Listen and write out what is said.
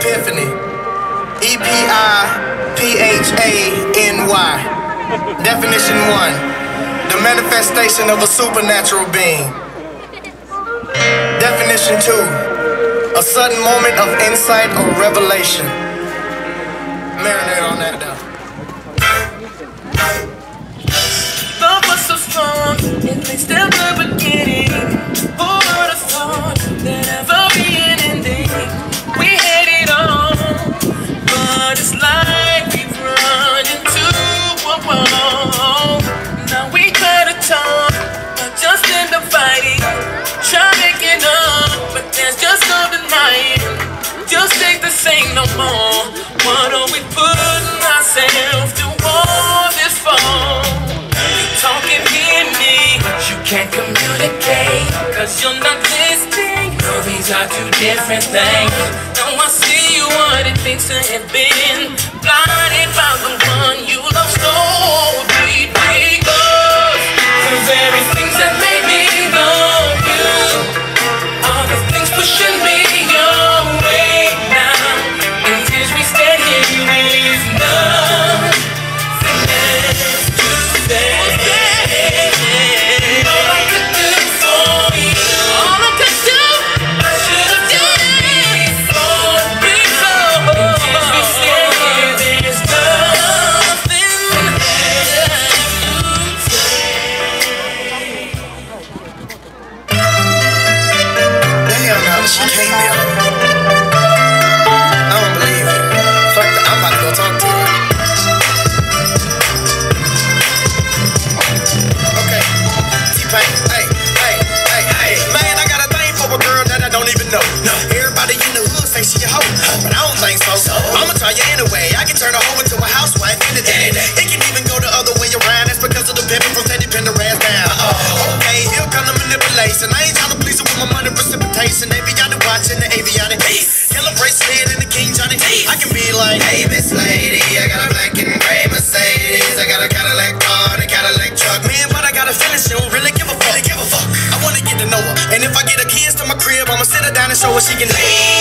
epiphany. E P I P H A N Y. Definition one the manifestation of a supernatural being. Definition two a sudden moment of insight or revelation. Marinate on that like we've run into a wall. Now we try to talk, but just end up fighting. Try making up, but there's just no denying. Just ain't the same no more. What are we putting ourselves to all this for? talking in me. You can't communicate, cause you're not listening. No, these are two different things. Now I see what it means to have been blinded by the one you love so deeply. She can't be on. I don't believe it. Fuck that, I'm about to go talk to her. Okay, T-Pain, hey, hey, hey, hey. Man, I got a thing for a girl that I don't even know. No. Everybody in the hood say she a hoe, but I don't think so. I'ma try you anyway. I can turn a hoe into a housewife any day. It can even go the other way around. That's because of the pimpin' from Teddy Pendergrass down. Okay, here come the manipulation. I ain't trying to please her with my money precipitation. Avionic watching the avionic. Yellow bracelet and the King Johnny. I can be like, hey, Miss Lady, I got a black and gray Mercedes. I got a Cadillac car and a Cadillac truck. Man, but I got a feeling she don't really give a fuck. Really give a fuck. I wanna get to know her. And if I get a kiss to my crib, I'ma sit her down and show her she can leave.